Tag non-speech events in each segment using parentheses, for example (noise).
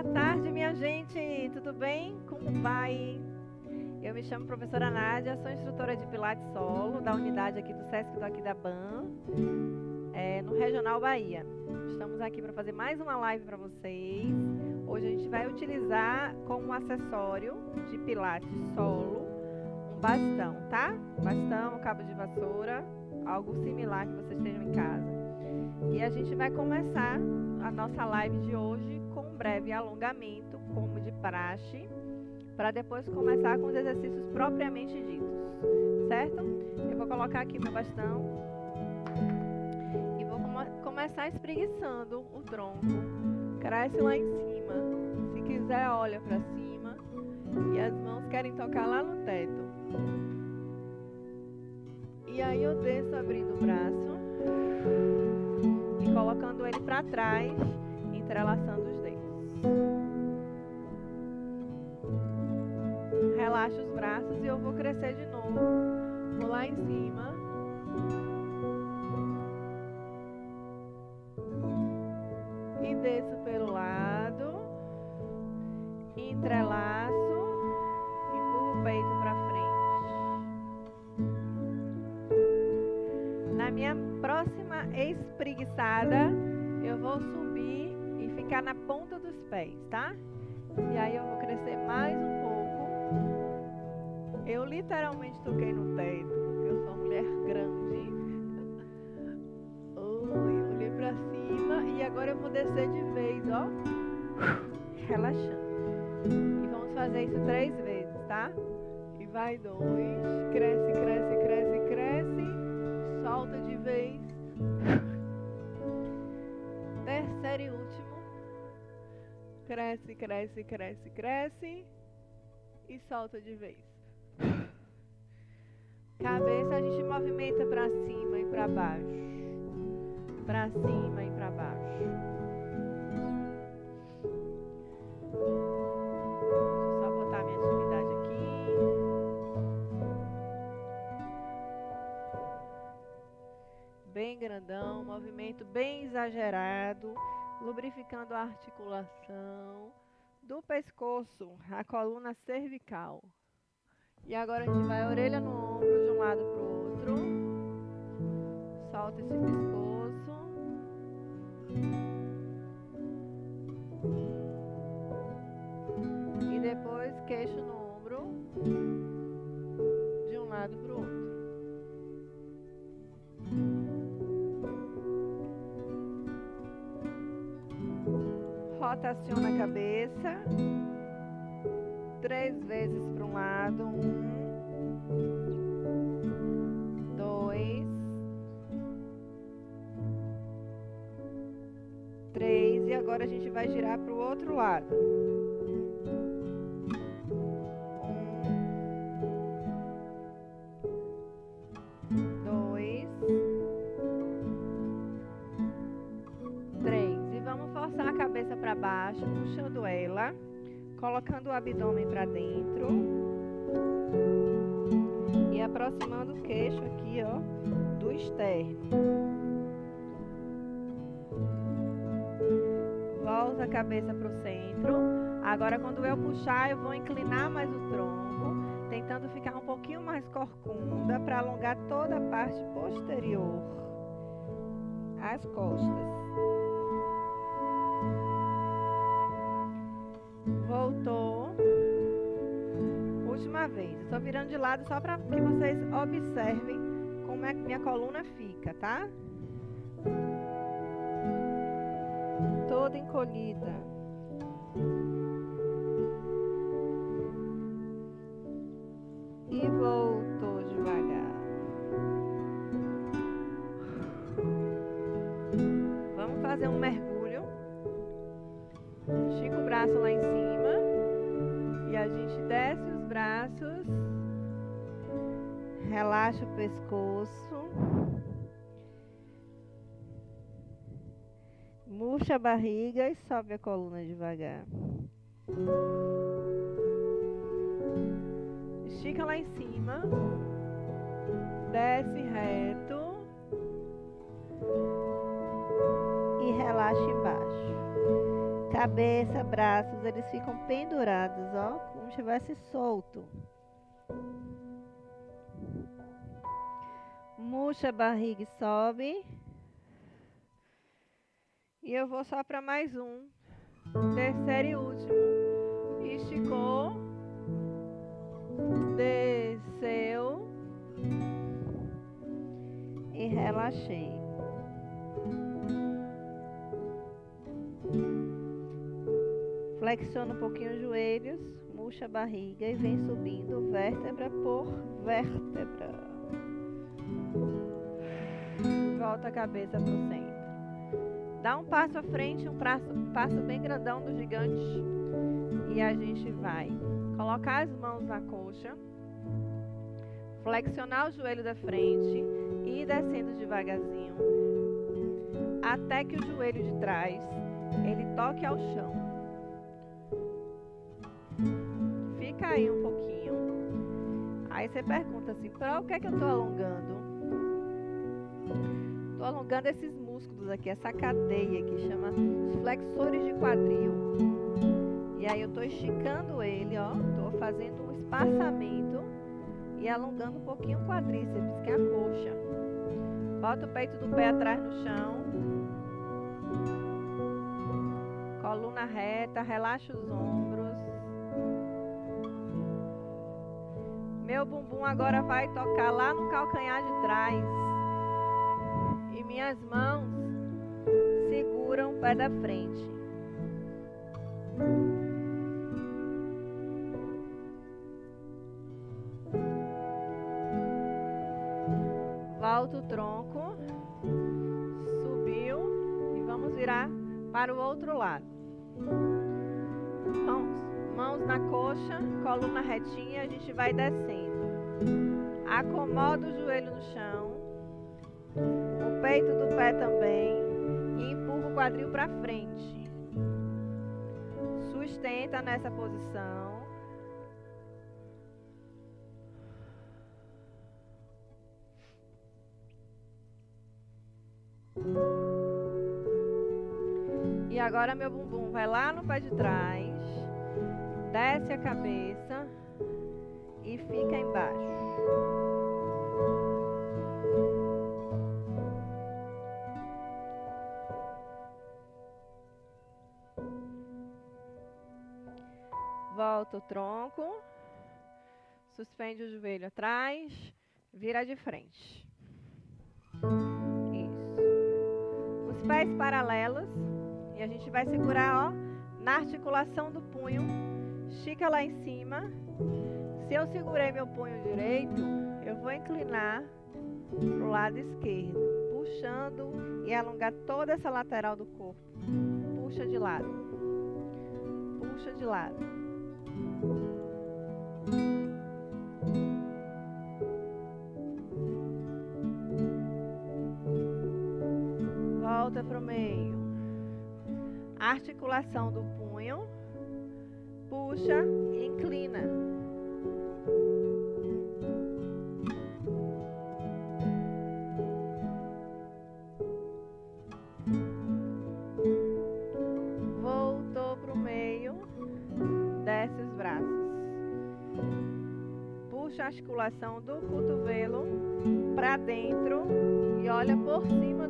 Boa tarde, minha gente. Tudo bem? Como vai? Eu me chamo professora Nádia, sou instrutora de Pilates Solo da unidade aqui do Sesc do aqui da BAN, é, no Regional Bahia. Estamos aqui para fazer mais uma live para vocês. Hoje a gente vai utilizar como acessório de Pilates Solo um bastão, tá? Bastão, cabo de vassoura, algo similar que vocês tenham em casa. E a gente vai começar a nossa live de hoje breve alongamento, como de praxe, para depois começar com os exercícios propriamente ditos, certo? Eu vou colocar aqui meu bastão e vou come começar espreguiçando o tronco. Cresce lá em cima. Se quiser, olha para cima. E as mãos querem tocar lá no teto. E aí eu desço abrindo o braço e colocando ele para trás, entrelaçando Relaxa os braços e eu vou crescer de novo. Vou lá em cima. E vai dois, cresce, cresce, cresce, cresce, solta de vez. Terceiro e último. Cresce, cresce, cresce, cresce. E solta de vez. Cabeça a gente movimenta para cima e para baixo. Para cima e para baixo. Movimento bem exagerado, lubrificando a articulação do pescoço, a coluna cervical. E agora a gente vai a orelha no ombro de um lado para o outro. Solta esse pescoço. E depois queixo no ombro de um lado para o outro. Rotaciona a cabeça. Três vezes para um lado. Um. Dois. Três. E agora a gente vai girar para o outro lado. Agora, quando eu puxar, eu vou inclinar mais o tronco, tentando ficar um pouquinho mais corcunda para alongar toda a parte posterior, as costas. Voltou. Última vez. Estou virando de lado só para que vocês observem como é que minha coluna fica, tá? Toda encolhida. Relaxa o pescoço. Murcha a barriga e sobe a coluna devagar. Estica lá em cima. Desce reto. E relaxa embaixo. Cabeça, braços, eles ficam pendurados, ó, como se estivesse solto. Murcha a barriga e sobe. E eu vou só para mais um. Terceiro e último. Esticou. Desceu. E relaxei. Flexiona um pouquinho os joelhos, murcha a barriga e vem subindo vértebra por vértebra. Volta a cabeça para o centro. Dá um passo à frente, um passo, um passo bem grandão do gigante. E a gente vai colocar as mãos na coxa, flexionar o joelho da frente e ir descendo devagarzinho até que o joelho de trás ele toque ao chão. Fica aí um pouquinho. Aí você pergunta assim, para o que é que eu estou alongando? Estou alongando esses músculos aqui, essa cadeia que chama flexores de quadril. E aí eu estou esticando ele, ó. Estou fazendo um espaçamento e alongando um pouquinho o quadríceps, que é a coxa. Bota o peito do pé atrás no chão. Coluna reta, relaxa os ombros. Meu bumbum agora vai tocar lá no calcanhar de trás. Minhas mãos seguram da frente. Volta o tronco. Subiu. E vamos virar para o outro lado. Mãos, mãos na coxa, coluna retinha, a gente vai descendo. Acomoda o joelho no chão. Peito do pé também. E empurra o quadril para frente. Sustenta nessa posição. E agora meu bumbum vai lá no pé de trás, desce a cabeça e fica embaixo. Volta o tronco, suspende o joelho atrás, vira de frente. Isso. Os pés paralelos e a gente vai segurar, ó, na articulação do punho. Estica lá em cima. Se eu segurei meu punho direito, eu vou inclinar para o lado esquerdo, puxando e alongar toda essa lateral do corpo. Puxa de lado. Puxa de lado. Volta para o meio articulação do punho, puxa inclina. Articulação do cotovelo para dentro e olha por cima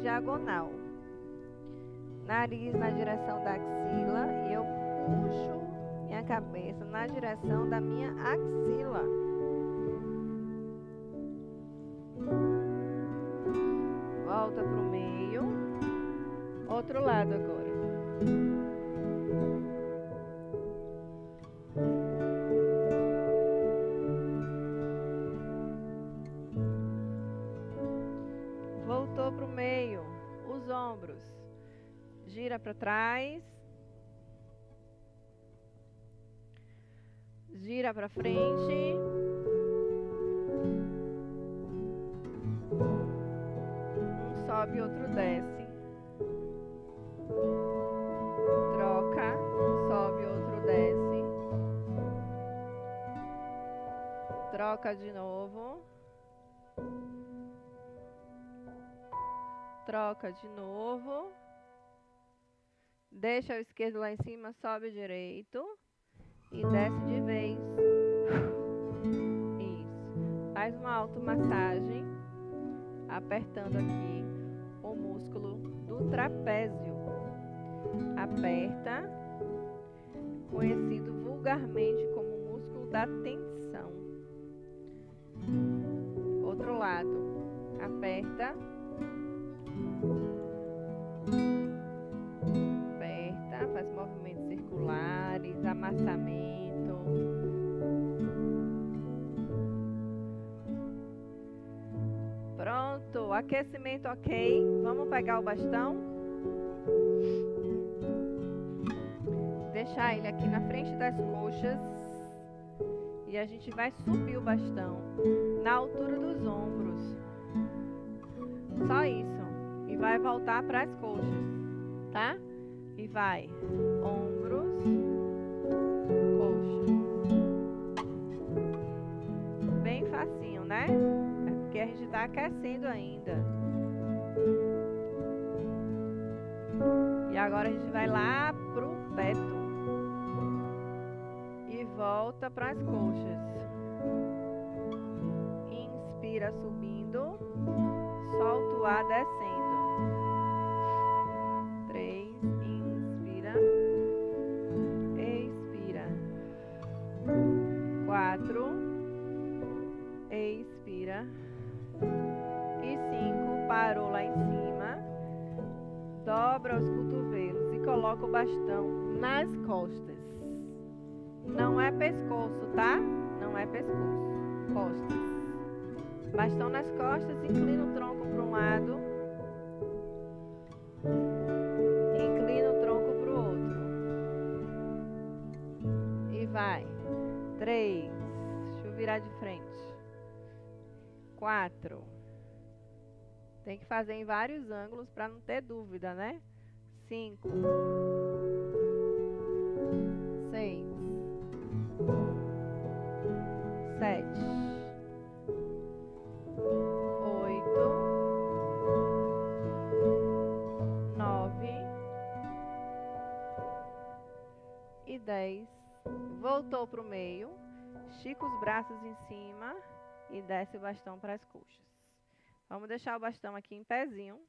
diagonal. Nariz na direção da axila e eu puxo minha cabeça na direção da minha axila. Volta para o meio. Outro lado agora. Para trás, gira para frente. Um sobe, outro desce. Troca, um sobe, outro desce. Troca de novo. Troca de novo. Deixa o esquerdo lá em cima, sobe o direito. E desce de vez. Isso. Faz uma automassagem. Apertando aqui o músculo do trapézio. Aperta. Conhecido vulgarmente como músculo da tensão. Outro lado. Aperta faz movimentos circulares, amassamento. Pronto, aquecimento ok. Vamos pegar o bastão. Deixar ele aqui na frente das coxas. E a gente vai subir o bastão na altura dos ombros. Só isso. E vai voltar para as coxas, tá? E vai. Ombros, coxas. Bem facinho, né? É porque a gente está aquecendo ainda. E agora a gente vai lá pro teto. E volta para as coxas. Inspira subindo solta o ar descendo. Dobra os cotovelos e coloca o bastão nas costas. Não é pescoço, tá? Não é pescoço. Costas. Bastão nas costas, inclina o tronco para um lado. Inclina o tronco para o outro. E vai. Três. Deixa eu virar de frente. Quatro. Tem que fazer em vários ângulos para não ter dúvida, né? Cinco. Seis. Sete. dez. Voltou para o meio. Estica os braços em cima e desce o bastão para as coxas. Vamos deixar o bastão aqui em pezinho.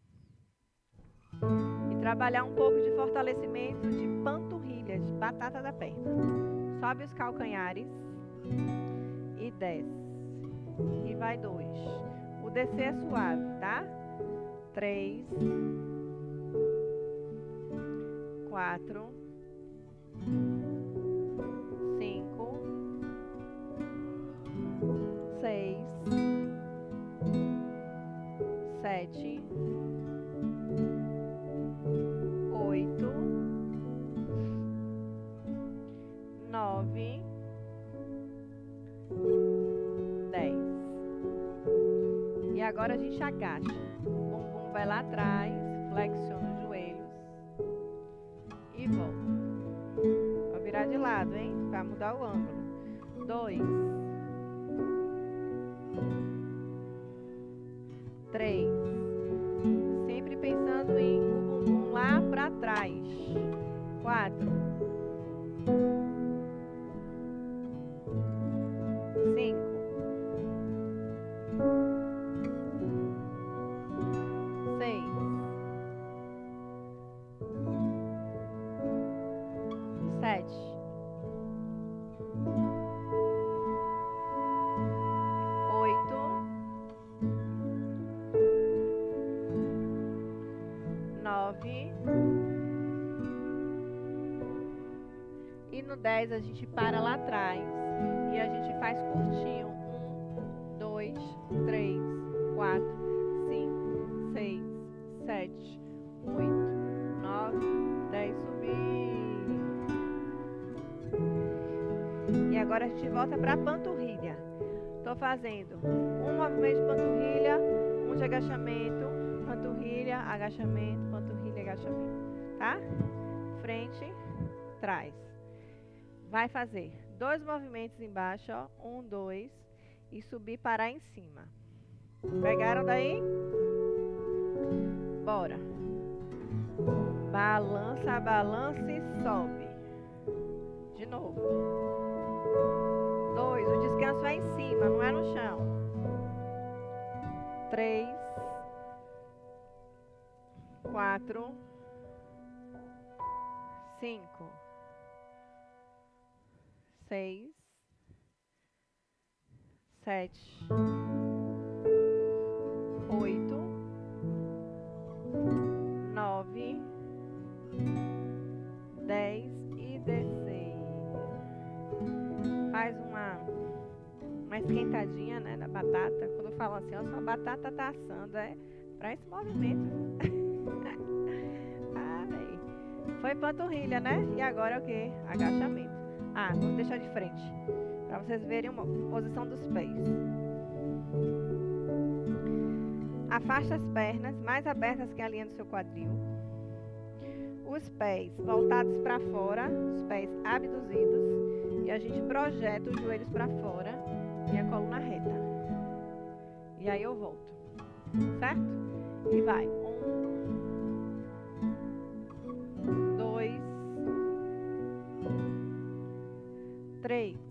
Trabalhar um pouco de fortalecimento de panturrilhas, de batata da perna. Sobe os calcanhares e desce. E vai dois. O descer é suave, tá? Três. Quatro cinco, seis, sete, agora a gente agacha. O bumbum vai lá atrás, flexiona os joelhos e volta virar de lado, hein? Para mudar o ângulo. Dois. No 10 a gente para lá atrás e a gente faz curtinho. 1, 2, 3, 4, 5, 6, 7, 8, 9, nove, dez, subir. E agora a gente volta para a panturrilha. Estou fazendo um movimento de panturrilha, um de agachamento, panturrilha, agachamento, panturrilha, agachamento. Tá? Frente, trás. Vai fazer dois movimentos embaixo, ó. Um, dois. E subir, parar em cima. Pegaram daí? Bora. Balança, balança e sobe. De novo. Dois. O descanso é em cima, não é no chão. Três. Quatro. Cinco. Seis. Sete. Oito nove, dez e descer. Faz uma, uma esquentadinha né, da batata. Quando falo assim, ó, sua batata tá assando, é para esse movimento. (laughs) Ai. Foi panturrilha, né? E agora é o que? Agachamento. Ah, vou deixar de frente. Para vocês verem uma posição dos pés. Afaste as pernas mais abertas que a linha do seu quadril. Os pés voltados para fora, os pés abduzidos. E a gente projeta os joelhos para fora e a coluna reta. E aí eu volto. Certo? E vai. Três.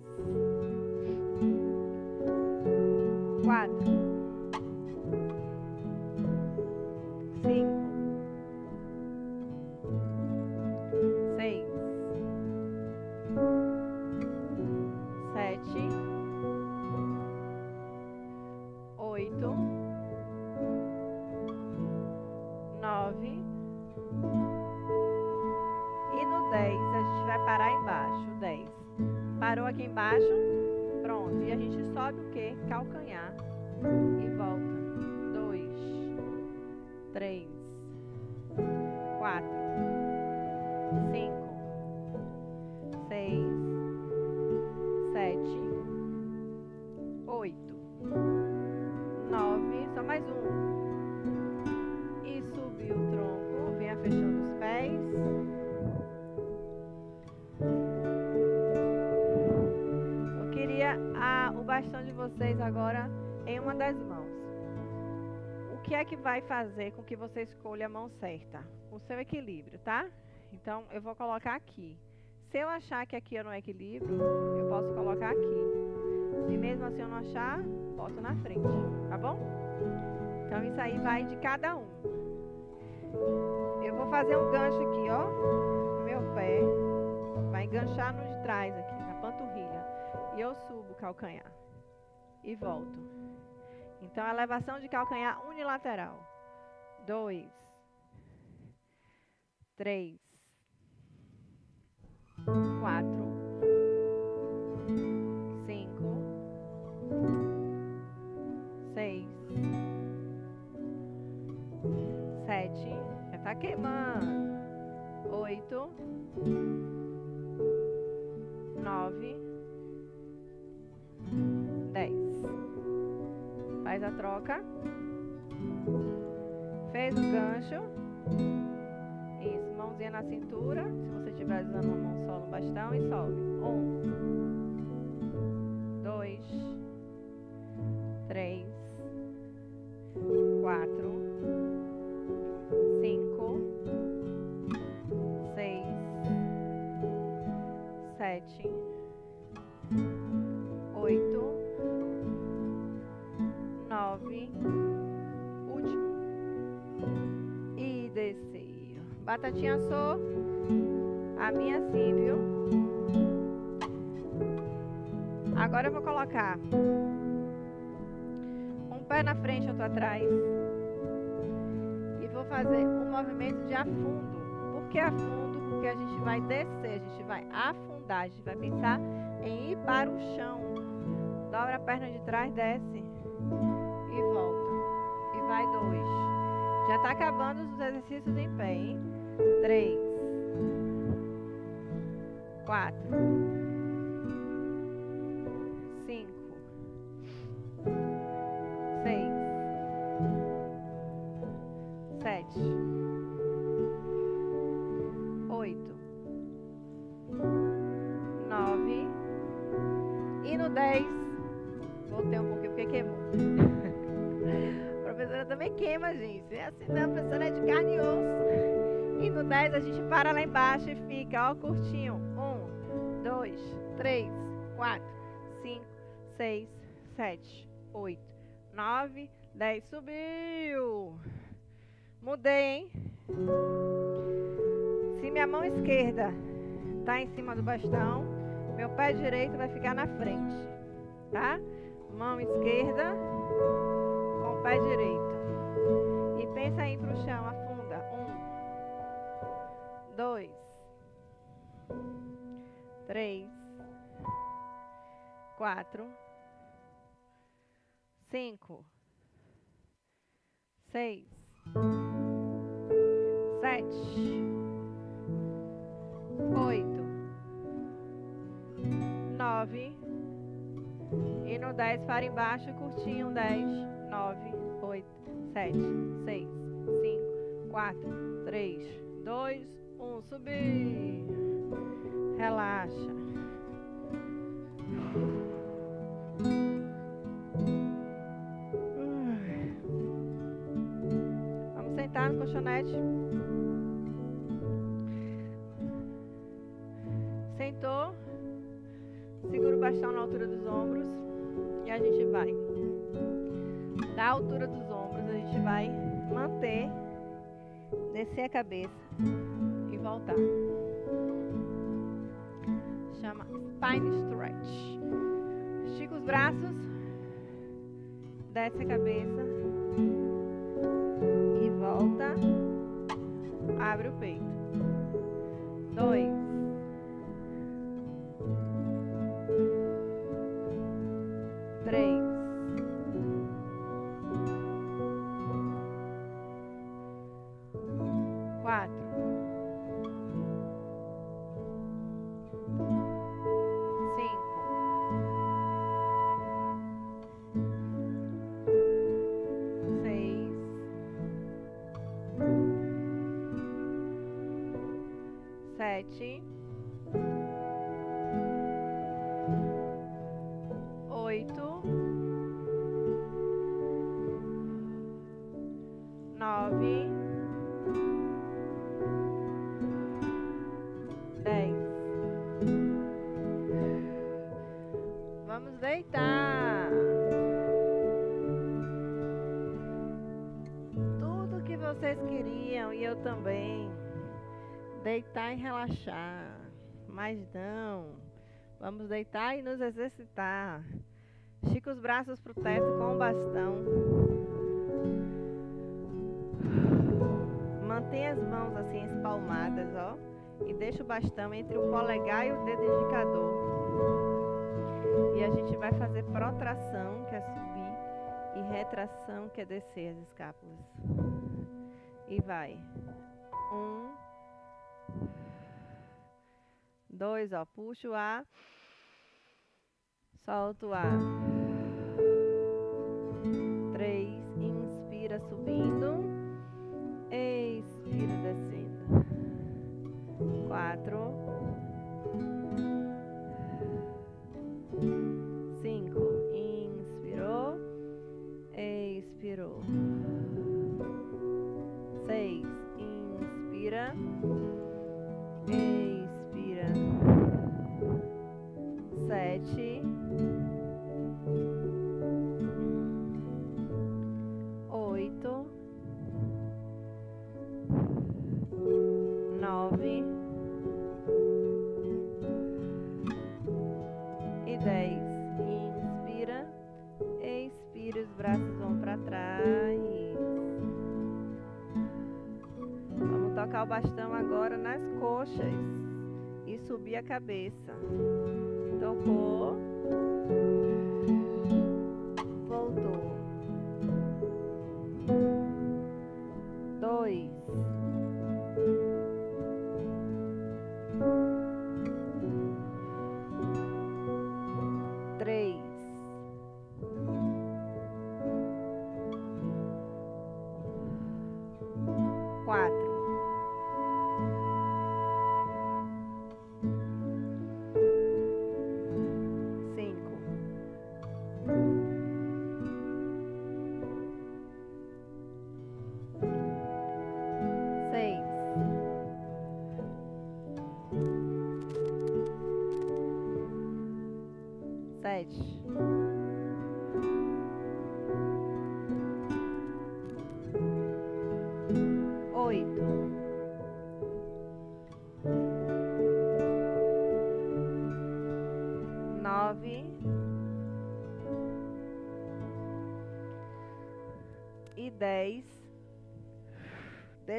É que vai fazer com que você escolha a mão certa? O seu equilíbrio, tá? Então, eu vou colocar aqui. Se eu achar que aqui eu não equilibro, eu posso colocar aqui. Se mesmo assim eu não achar, boto na frente, tá bom? Então, isso aí vai de cada um. Eu vou fazer um gancho aqui, ó. Meu pé vai enganchar no de trás aqui, na panturrilha. E eu subo o calcanhar e volto. Então, elevação de calcanhar unilateral. Dois. Três. Quatro. Cinco. Seis. Sete. Já tá queimando. Oito. Nove. Faz a troca. Fez o gancho. Isso, mãozinha na cintura. Se você estiver usando uma mão só no bastão e sobe. Um. Dois. Batatinha assou. A minha assim, viu? Agora eu vou colocar um pé na frente, outro atrás. E vou fazer um movimento de afundo. Por que afundo? Porque a gente vai descer, a gente vai afundar, a gente vai pensar em ir para o chão. Dobra a perna de trás, desce e volta. E vai dois. Já está acabando os exercícios em pé, hein? Três. Quatro. Cinco. Seis. Sete. Oito. Nove. E no dez. Voltei um pouquinho porque queimou. (laughs) a professora também queima, gente. É assim, não, a professora 5, 10, a gente para lá embaixo e fica, ó, curtinho. 1, 2, 3, 4, 5, 6, 7, 8, 9, 10. Subiu. Mudei, hein? Se minha mão esquerda tá em cima do bastão, meu pé direito vai ficar na frente, tá? Mão esquerda com o pé direito. E pensa aí pro chão, a dois, três, quatro, cinco, seis, sete, oito, nove. E no 10 para embaixo, curtinho. 10, 9, 8, 7, 6, 5, 4, 3, 2, 1. Subir. Relaxa. Vamos sentar no colchonete. Sentou. Segura o bastão na altura dos ombros. E a gente vai. Da altura dos ombros, a gente vai manter. Descer a cabeça. Voltar. Chama Spine Stretch. Estica os braços. Desce a cabeça. E volta. Abre o peito. Dois. Mas não. Vamos deitar e nos exercitar. Estica os braços para o teto com o bastão. Mantenha as mãos assim espalmadas, ó. E deixa o bastão entre o polegar e o dedo indicador. E a gente vai fazer protração, que é subir, e retração, que é descer as escápulas. E vai. Um. Dois, ó. Puxa o ar. Solta o ar. Três. Inspira subindo. Expira descendo. Quatro. Cabeça. Tocou.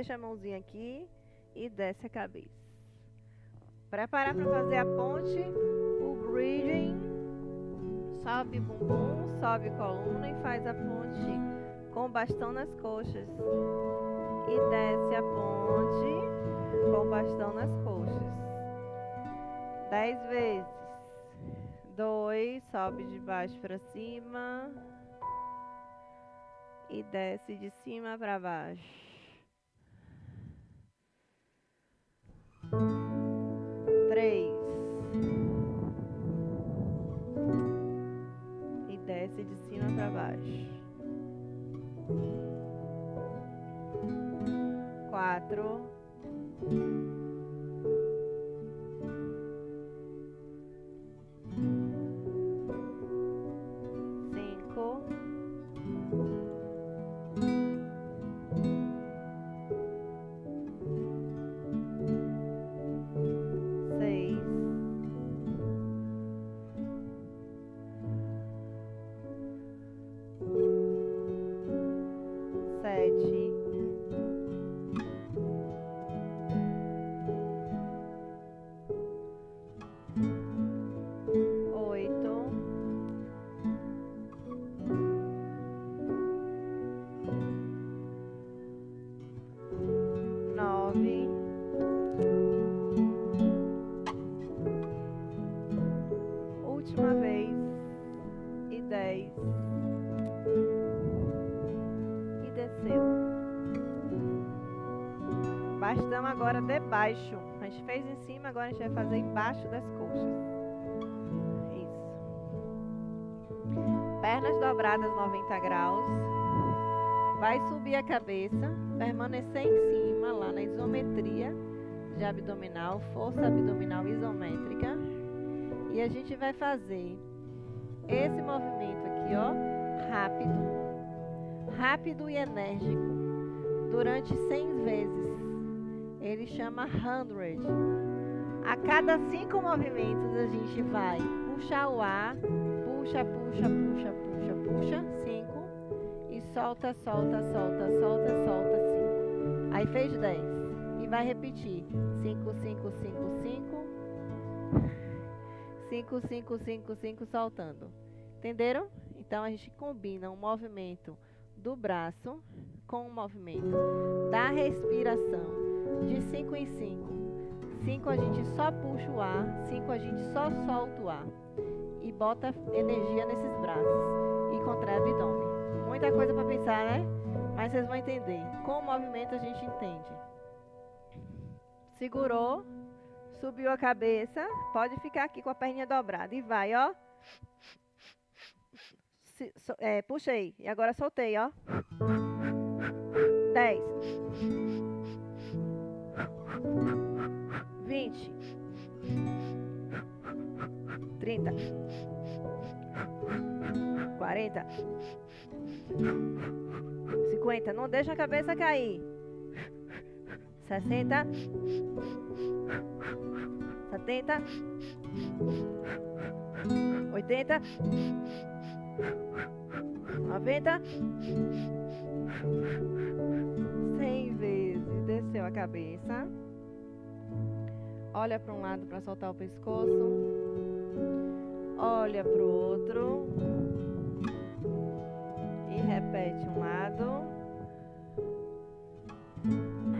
Deixa a mãozinha aqui e desce a cabeça. Preparar para fazer a ponte, o bridging. Sobe bumbum, sobe coluna e faz a ponte com o bastão nas coxas e desce a ponte com o bastão nas coxas. Dez vezes. Dois, sobe de baixo para cima e desce de cima para baixo. Três. E desce de cima para baixo. quatro, agora debaixo. A gente fez em cima, agora a gente vai fazer embaixo das coxas. Isso. Pernas dobradas 90 graus. Vai subir a cabeça, permanecer em cima, lá na isometria de abdominal, força abdominal isométrica. E a gente vai fazer esse movimento aqui, ó, rápido, rápido e enérgico, durante 100 vezes. Ele chama 100. A cada cinco movimentos a gente vai puxar o ar, puxa, puxa, puxa, puxa, puxa, cinco e solta, solta, solta, solta, solta, cinco. Aí fez 10 e vai repetir: 5, 5, 5, 5, 5, 5, 5, 5, soltando. Entenderam? Então a gente combina o movimento do braço com o movimento da respiração de 5 em 5. 5 a gente só puxa o ar, 5 a gente só solta o ar. E bota energia nesses braços. E contrai o abdômen. Muita coisa para pensar, né? Mas vocês vão entender. Com o movimento a gente entende. Segurou, subiu a cabeça. Pode ficar aqui com a perninha dobrada. E vai, ó. É, puxei. E agora soltei, ó. 10. 20, 30, 40, 50. Não deixa a cabeça cair. 60, 70, 80, 90, 100 vezes. Desceu a cabeça. Olha para um lado para soltar o pescoço. Olha para o outro. E repete um lado.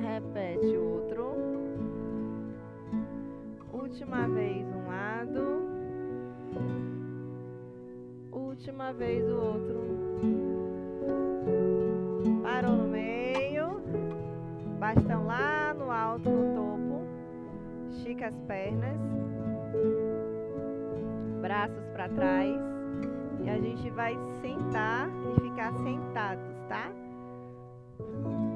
Repete o outro. Última vez um lado. Última vez o outro. Parou no meio. Bastão lá no alto. Estica as pernas. Braços para trás. E a gente vai sentar e ficar sentados, tá?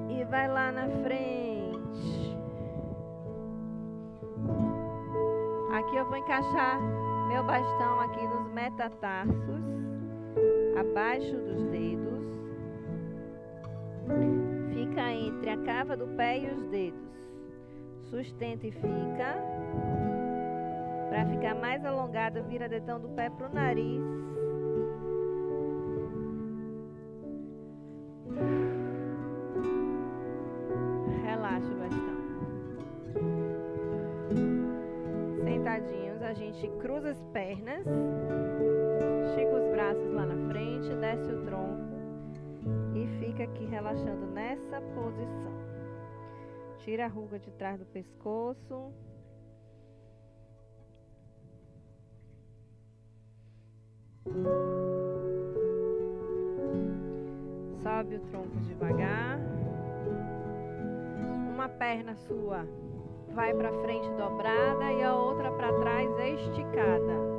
E vai lá na frente. Aqui eu vou encaixar meu bastão aqui nos metatarsos, abaixo dos dedos. Fica entre a cava do pé e os dedos. Sustenta e fica. Para ficar mais alongado, vira dedão do pé pro nariz. Relaxa o bastão. Sentadinhos, a gente cruza as pernas. Estica os braços lá na frente, desce o tronco e fica aqui relaxando nessa posição. Tira a ruga de trás do pescoço. Sobe o tronco devagar. Uma perna sua vai para frente dobrada e a outra para trás esticada.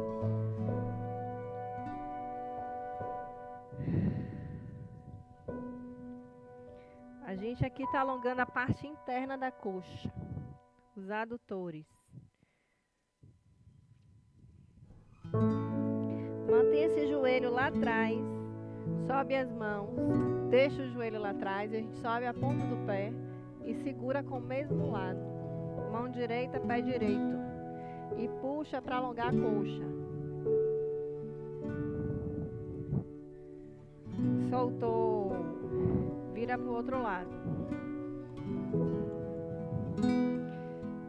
Está alongando a parte interna da coxa, os adutores. Mantenha esse joelho lá atrás, sobe as mãos, deixa o joelho lá atrás, a gente sobe a ponta do pé e segura com o mesmo lado. Mão direita, pé direito. E puxa para alongar a coxa. Soltou. Vira para o outro lado.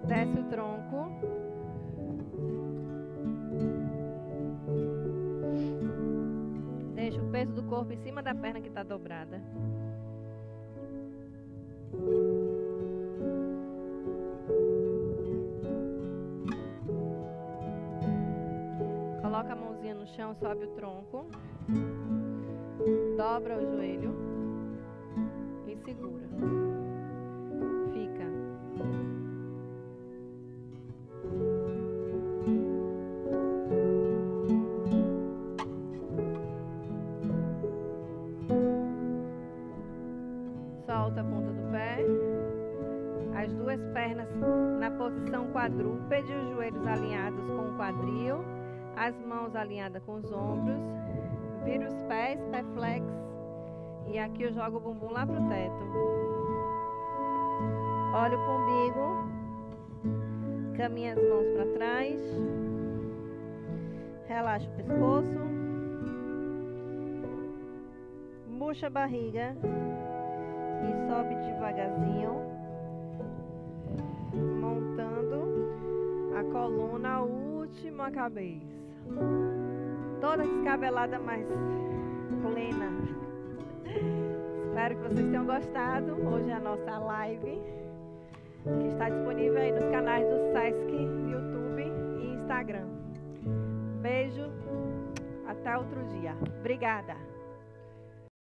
Desce o tronco. Deixa o peso do corpo em cima da perna que está dobrada. Coloca a mãozinha no chão, sobe o tronco. Dobra o joelho segura. Fica. Solta a ponta do pé. As duas pernas na posição quadrúpede, os joelhos alinhados com o quadril, as mãos alinhadas com os ombros. Vira os pés, pé flex. E aqui eu jogo o bumbum lá pro teto. Olha o umbigo. Caminha as mãos para trás. Relaxa o pescoço. Murcha a barriga. E sobe devagarzinho. Montando a coluna, a última cabeça. Toda descabelada, mas plena. Espero que vocês tenham gostado. Hoje é a nossa live, que está disponível aí nos canais do Sesc, YouTube e Instagram. Beijo, até outro dia. Obrigada.